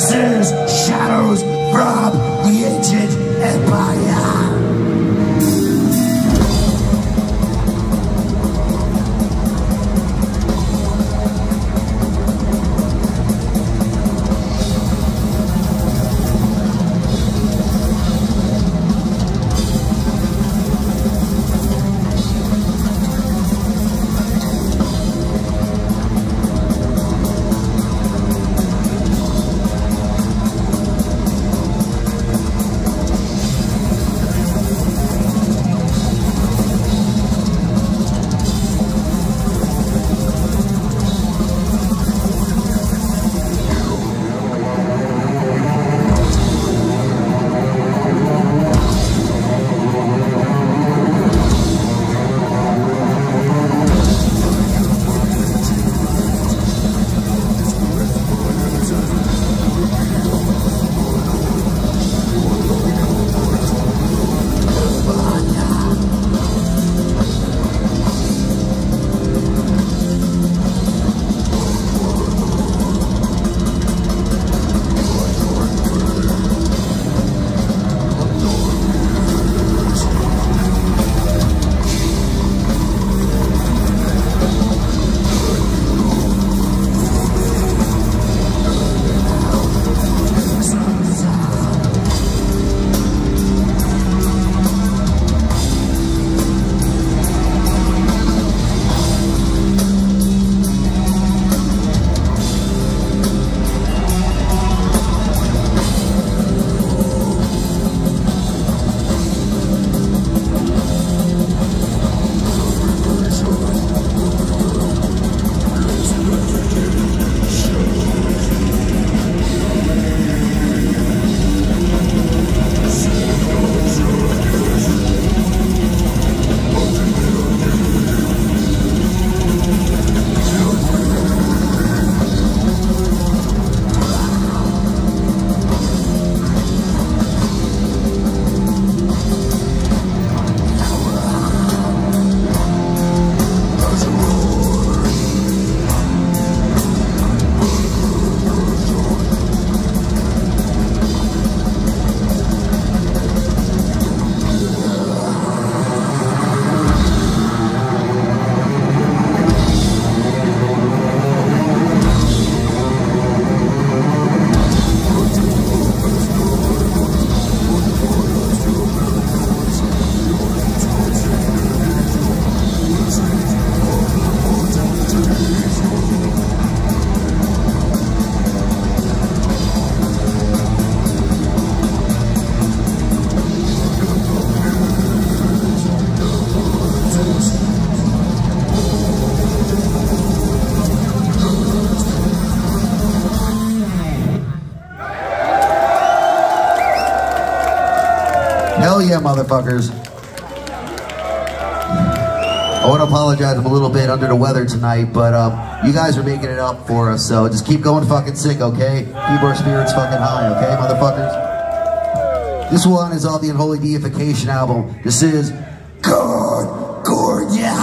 This is Yeah, motherfuckers. I want to apologize. I'm a little bit under the weather tonight, but um, you guys are making it up for us, so just keep going fucking sick, okay? Keep our spirits fucking high, okay, motherfuckers? This one is off the Unholy Deification album. This is God Gorgia.